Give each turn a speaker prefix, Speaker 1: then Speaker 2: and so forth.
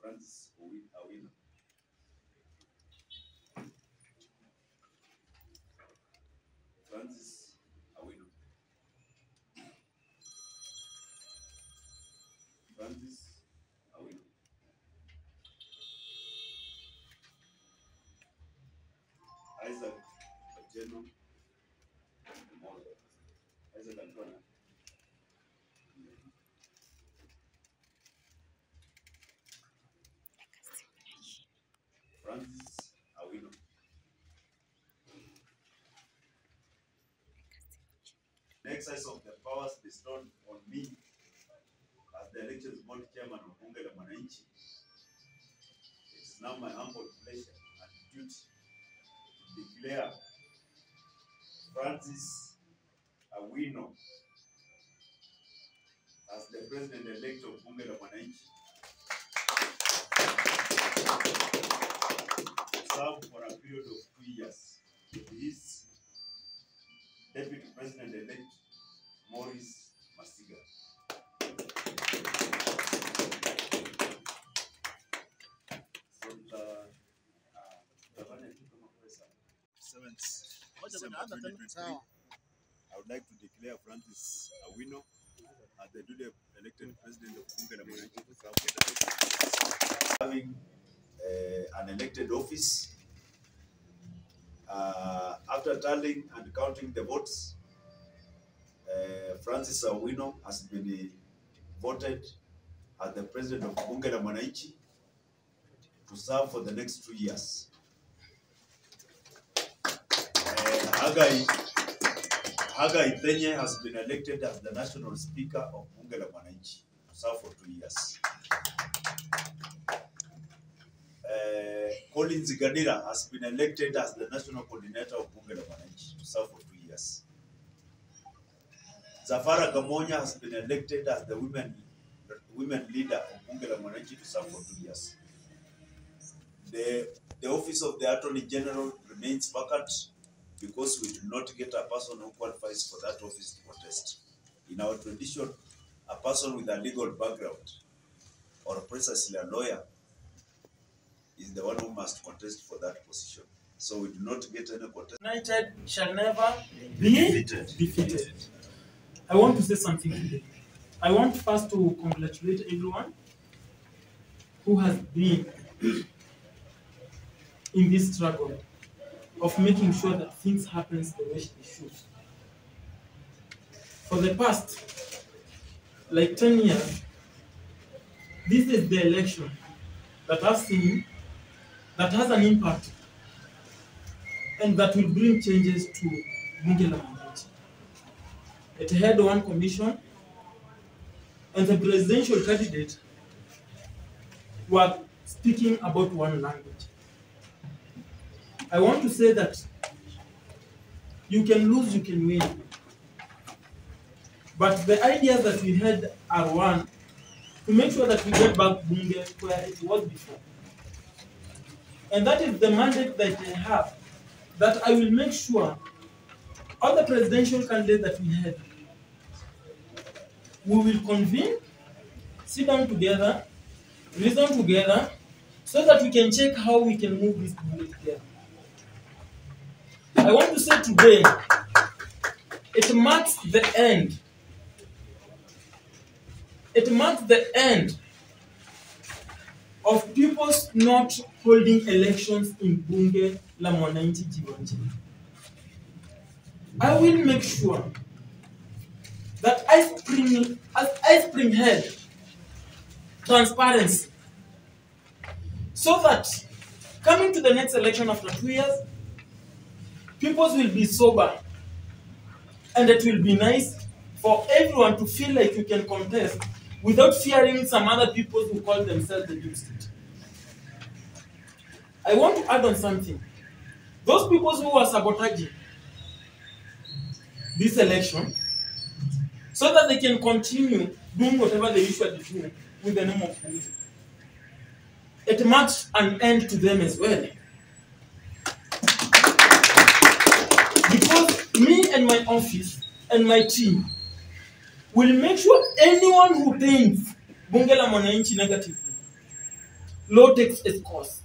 Speaker 1: Francis Awino. Francis Awino. Francis Awino. Isaac Molo. Isaac Antona. Francis Awino. The exercise of the powers bestowed on me as the elections board chairman of Bunge la. It is now my humble pleasure and duty to declare Francis Awino as the president-elect of Bunge deputy president-elect Morris Masiga. So, uh, uh, tutafanya kitu kama pesa. Seventh December 2023. I would like to declare Francis Awino as the duly elected president of Bunge la Mwananchi for the next two years. Having uh, an elected office, uh, after tallying and counting the votes, uh, Francis Awino has been voted as the president of Bunge la to serve for the next two years. Uh, Hagai, Hagai Tenye has been elected as the national speaker of Bunge la to serve for two years. Collins Gadira has been elected as the national coordinator of Bunge la Mwananchi to serve for two years. Zafara Gamonya has been elected as the women women leader of Bunge la to serve for two years. The, the office of the Attorney General remains vacant because we do not get a person who qualifies for that office to contest. In our tradition, a person with a legal background or precisely a lawyer is the one who must contest for that position. So we do not get any contest.
Speaker 2: United shall never be defeated. defeated. I want to say something today. I want first to congratulate everyone who has been in this struggle of making sure that things happen the way they should. For the past like 10 years, this is the election that I've seen that has an impact and that will bring changes to Bunge la Mwananchi. It had one commission, and the presidential candidate were speaking about one language. I want to say that you can lose, you can win. But the ideas that we had are one to make sure that we get back Bunge where it was before. And that is the mandate that I have, that I will make sure all the presidential candidates that we have, we will convene, sit down together, reason together, so that we can check how we can move this together. I want to say today, it marks the end. It marks the end of people not holding elections in Bunge la Mwananchi. I will make sure that I spring, as I spring head transparency so that coming to the next election after two years, peoples will be sober and it will be nice for everyone to feel like you can contest without fearing some other people who call themselves the deep state. I want to add on something. Those people who are sabotaging this election so that they can continue doing whatever they usually do with the name of Bunge. It marks an end to them as well. Because me and my office and my team will make sure anyone who thinks Bunge la Mwananchi negatively law takes its course.